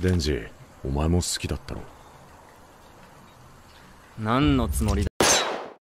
デンジお前も好きだったろ何のつもりだ？